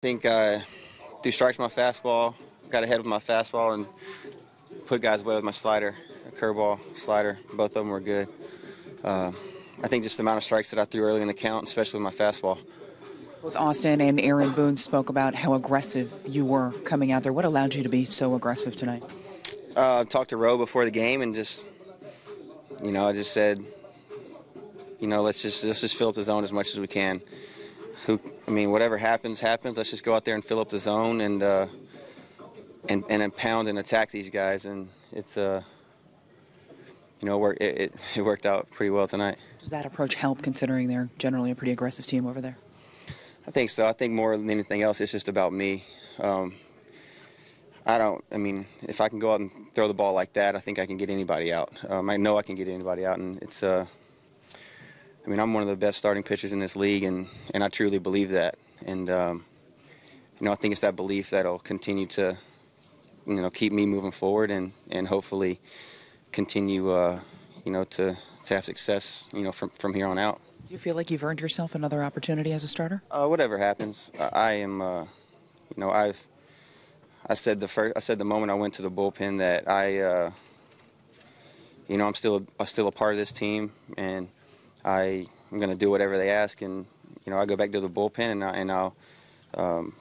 think I threw strikes with my fastball, got ahead with my fastball, and put guys away with my slider, curveball, slider. Both of them were good. Uh, I think just the amount of strikes that I threw early in the count, especially with my fastball. Both Austin and Aaron Boone spoke about how aggressive you were coming out there. What allowed you to be so aggressive tonight? Uh, I talked to Rowe before the game and just, you know, I just said, you know, let's just let's just fill up the zone as much as we can. Who, I mean, whatever happens, happens. Let's just go out there and fill up the zone and uh, and and pound and attack these guys. And it's uh, you know, it, it, it worked out pretty well tonight. Does that approach help, considering they're generally a pretty aggressive team over there? I think so. I think more than anything else, it's just about me. Um, I don't. I mean, if I can go out and throw the ball like that, I think I can get anybody out. Um, I know I can get anybody out, and it's. Uh, I mean, I'm one of the best starting pitchers in this league, and and I truly believe that. And um, you know, I think it's that belief that'll continue to, you know, keep me moving forward, and and hopefully continue, uh, you know, to to have success, you know, from from here on out. Do you feel like you've earned yourself another opportunity as a starter? Uh, whatever happens, I, I am. Uh, you know, I've. I said the first. I said the moment I went to the bullpen that I. Uh, you know, I'm still a, I'm still a part of this team, and I am going to do whatever they ask, and you know, I go back to the bullpen, and, I, and I'll um,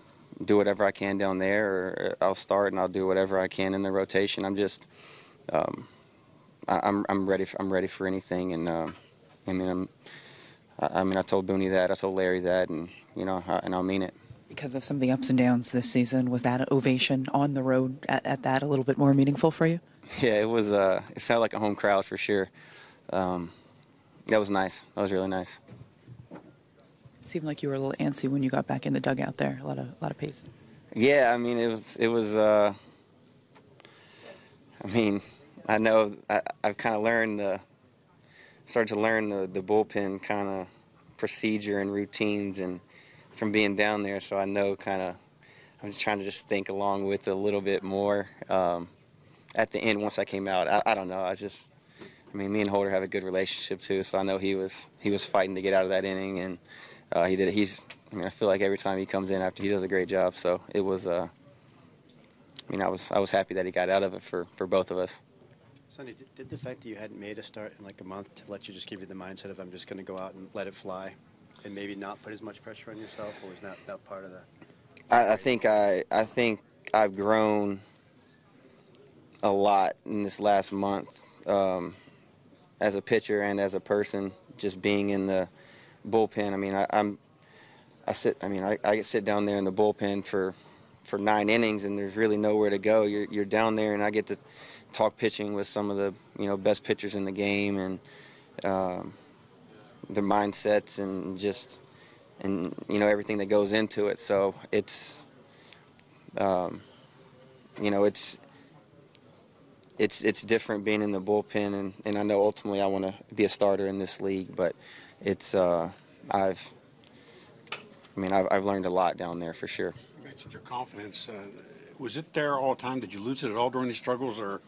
do whatever I can down there, or I'll start and I'll do whatever I can in the rotation. I'm just. Um, I, I'm I'm ready. For, I'm ready for anything, and uh, I mean I'm. I mean, I told Booney that, I told Larry that, and you know, and I'll mean it. Because of some of the ups and downs this season, was that ovation on the road at, at that a little bit more meaningful for you? Yeah, it was. Uh, it felt like a home crowd for sure. Um, that was nice. That was really nice. It seemed like you were a little antsy when you got back in the dugout there. A lot of, a lot of pace. Yeah, I mean, it was. It was. Uh, I mean, I know I, I've kind of learned the started to learn the, the bullpen kind of procedure and routines and from being down there so i know kind of i'm just trying to just think along with a little bit more um, at the end once i came out I, I, don't know i just i mean me and Holder have a good relationship too so i know he was he was fighting to get out of that inning and uh, he did he's i mean i feel like every time he comes in after he does a great job so it was uh, i mean i was i was happy that he got out of it for for both of us Sonny, did, did, the fact that you hadn't made a start in like a month to let you just give you the mindset of I'm just going to go out and let it fly, and maybe not put as much pressure on yourself, or was that that part of that? I, I think I I think I've grown a lot in this last month um, as a pitcher and as a person. Just being in the bullpen. I mean, I, am I sit. I mean, I, I sit down there in the bullpen for for nine innings, and there's really nowhere to go. You're you're down there, and I get to talk pitching with some of the you know best pitchers in the game and um, their mindsets and just and you know everything that goes into it. So it's um, you know it's it's it's different being in the bullpen and, and I know ultimately I want to be a starter in this league, but it's uh, I've I mean I've, I've learned a lot down there for sure. You mentioned your confidence. Uh, was it there all the time? Did you lose it at all during these struggles, or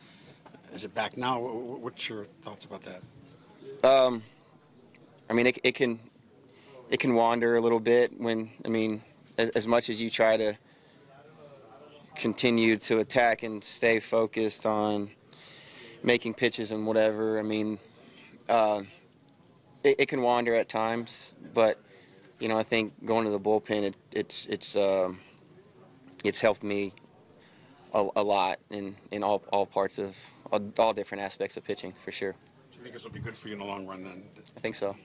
is it back now? What's your thoughts about that? Um, I mean, it, it can it can wander a little bit when I mean, as, as, much as you try to continue to attack and stay focused on making pitches and whatever. I mean, uh, it, it, can wander at times, but you know, I think going to the bullpen, it, it's it's um, it's helped me a, a lot in, in all, all parts of all, all different aspects of pitching for sure. Do you think this will be good for you in the long run then? I think so.